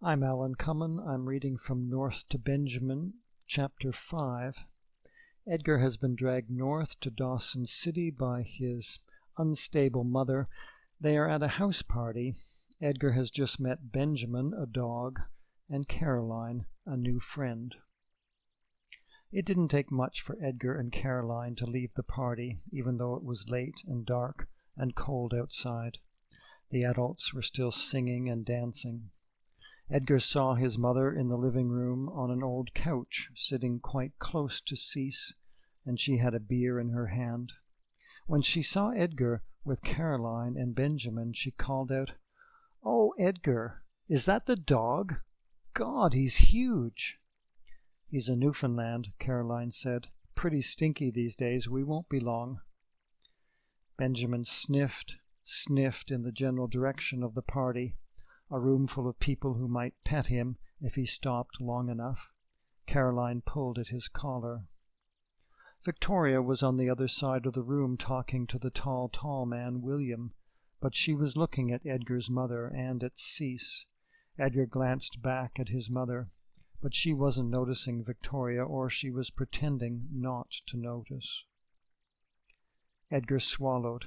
I'm Alan Cumyn. I'm reading from North to Benjamin, Chapter 5. Edgar has been dragged north to Dawson City by his unstable mother. They are at a house party. Edgar has just met Benjamin, a dog, and Caroline, a new friend. It didn't take much for Edgar and Caroline to leave the party, even though it was late and dark and cold outside. The adults were still singing and dancing. Edgar saw his mother in the living room on an old couch, sitting quite close to Cease, and she had a beer in her hand. When she saw Edgar with Caroline and Benjamin, she called out, "Oh, Edgar, is that the dog? God, he's huge!" "He's a Newfoundland," Caroline said. "Pretty stinky these days. We won't be long." Benjamin sniffed, sniffed in the general direction of the party a room full of people who might pet him if he stopped long enough. Caroline pulled at his collar. Victoria was on the other side of the room talking to the tall, tall man, William, but she was looking at Edgar's mother and at Cease. Edgar glanced back at his mother, but she wasn't noticing Victoria, or she was pretending not to notice. Edgar swallowed.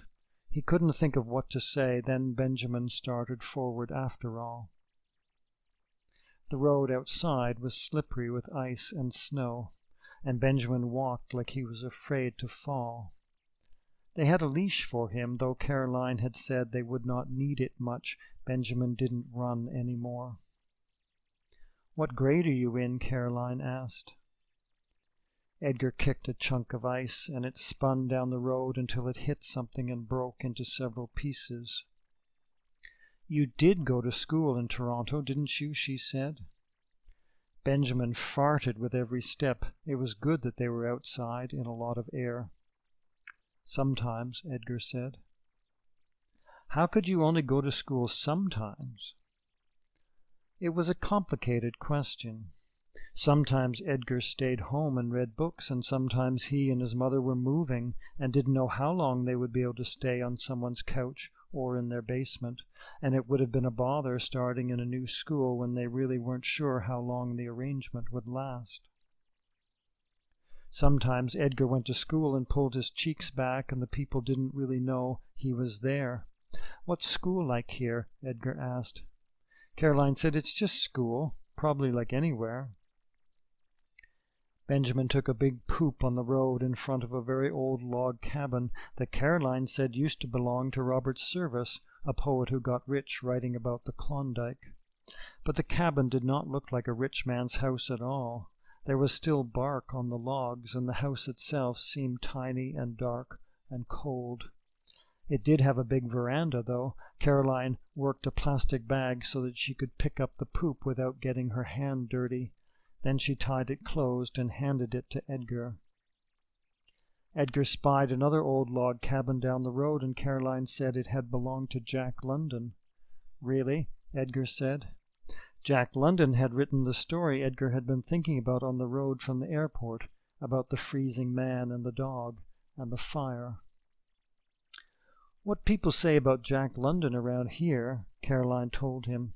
He couldn't think of what to say, then Benjamin started forward after all. The road outside was slippery with ice and snow, and Benjamin walked like he was afraid to fall. They had a leash for him, though Caroline had said they would not need it much. Benjamin didn't run any more. What grade are you in? Caroline asked. Edgar kicked a chunk of ice, and it spun down the road until it hit something and broke into several pieces. "You did go to school in Toronto, didn't you?" she said. Benjamin farted with every step. It was good that they were outside in a lot of air. "Sometimes," Edgar said. "How could you only go to school sometimes?" It was a complicated question. Sometimes Edgar stayed home and read books, and sometimes he and his mother were moving and didn't know how long they would be able to stay on someone's couch or in their basement, and it would have been a bother starting in a new school when they really weren't sure how long the arrangement would last. Sometimes Edgar went to school and pulled his cheeks back, and the people didn't really know he was there. "What's school like here?" Edgar asked. Caroline said, "It's just school, probably like anywhere." Benjamin took a big poop on the road in front of a very old log cabin that Caroline said used to belong to Robert Service, a poet who got rich writing about the Klondike. But the cabin did not look like a rich man's house at all. There was still bark on the logs, and the house itself seemed tiny and dark and cold. It did have a big veranda, though. Caroline worked a plastic bag so that she could pick up the poop without getting her hand dirty. Then she tied it closed and handed it to Edgar. Edgar spied another old log cabin down the road, and Caroline said it had belonged to Jack London. Really? Edgar said. Jack London had written the story Edgar had been thinking about on the road from the airport, about the freezing man and the dog and the fire. What people say about Jack London around here, Caroline told him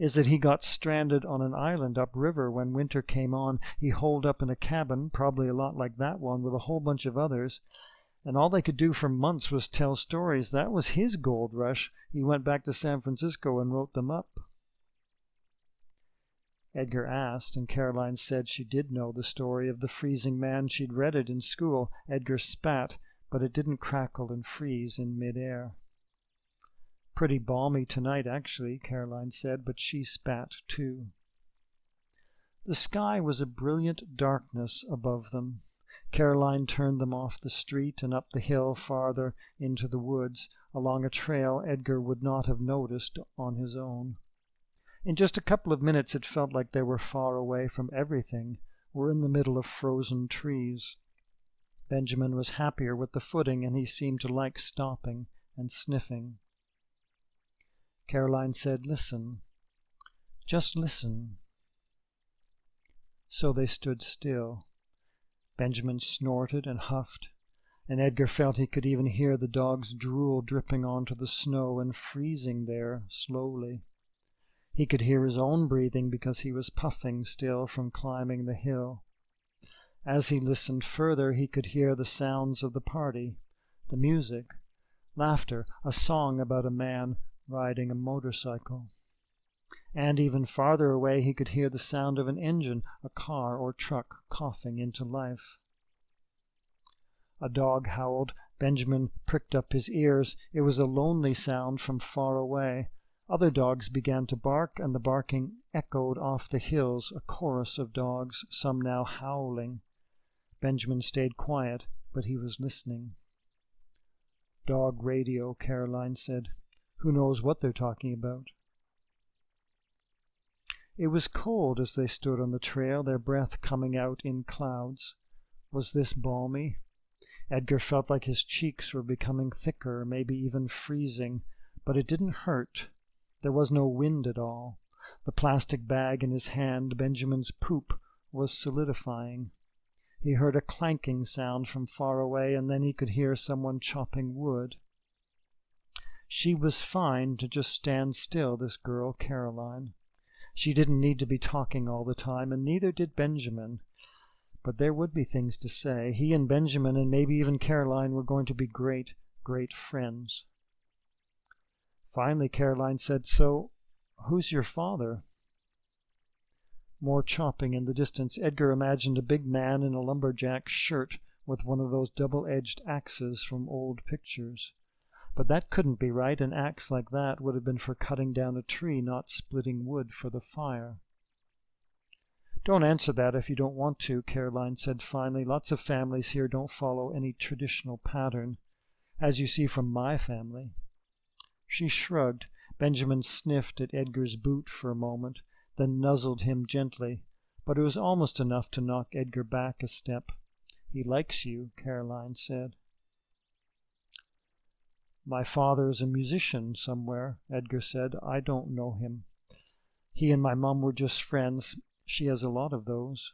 is that he got stranded on an island upriver when winter came on. He holed up in a cabin, probably a lot like that one, with a whole bunch of others. And all they could do for months was tell stories. That was his gold rush. He went back to San Francisco and wrote them up. Edgar asked, and Caroline said she did know the story of the freezing man. She'd read it in school. Edgar spat, but it didn't crackle and freeze in midair. Pretty balmy tonight, actually, Caroline said, but she spat too. The sky was a brilliant darkness above them. Caroline turned them off the street and up the hill farther into the woods, along a trail Edgar would not have noticed on his own. In just a couple of minutes it felt like they were far away from everything, were in the middle of frozen trees. Benjamin was happier with the footing, and he seemed to like stopping and sniffing. Caroline said, Listen. Just listen. So they stood still. Benjamin snorted and huffed, and Edgar felt he could even hear the dog's drool dripping onto the snow and freezing there slowly. He could hear his own breathing because he was puffing still from climbing the hill. As he listened further he could hear the sounds of the party, the music, laughter, a song about a man riding a motorcycle. And even farther away he could hear the sound of an engine, a car or truck coughing into life. A dog howled. Benjamin pricked up his ears. It was a lonely sound from far away. Other dogs began to bark, and the barking echoed off the hills, a chorus of dogs, some now howling. Benjamin stayed quiet, but he was listening. Dog radio, Caroline said. Who knows what they're talking about? It was cold as they stood on the trail, their breath coming out in clouds. Was this balmy? Edgar felt like his cheeks were becoming thicker, maybe even freezing, but it didn't hurt. There was no wind at all. The plastic bag in his hand, Benjamin's poop, was solidifying. He heard a clanking sound from far away, and then he could hear someone chopping wood. She was fine to just stand still, this girl, Caroline. She didn't need to be talking all the time, and neither did Benjamin. But there would be things to say. He and Benjamin and maybe even Caroline were going to be great, great friends. Finally Caroline said, "So who's your father?" More chopping in the distance. Edgar imagined a big man in a lumberjack shirt with one of those double edged axes from old pictures. But that couldn't be right. An axe like that would have been for cutting down a tree, not splitting wood for the fire. "Don't answer that if you don't want to," Caroline said finally. "Lots of families here don't follow any traditional pattern, as you see from my family." She shrugged. Benjamin sniffed at Edgar's boot for a moment, then nuzzled him gently, but it was almost enough to knock Edgar back a step. "He likes you," Caroline said. "My father is a musician somewhere," Edgar said. "I don't know him. He and my mum were just friends. She has a lot of those."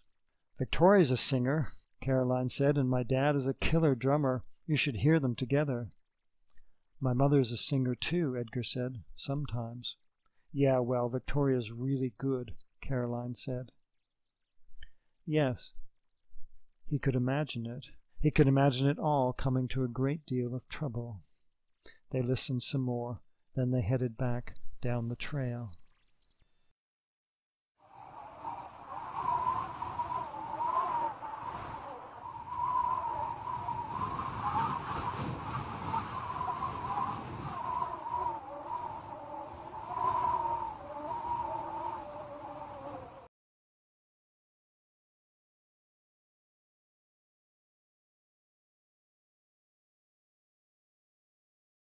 "Victoria's a singer," Caroline said, "and my dad is a killer drummer. You should hear them together." "My mother's a singer, too," Edgar said. "Sometimes." "Yeah, well, Victoria's really good," Caroline said. Yes. He could imagine it. He could imagine it all coming to a great deal of trouble. They listened some more. Then they headed back down the trail.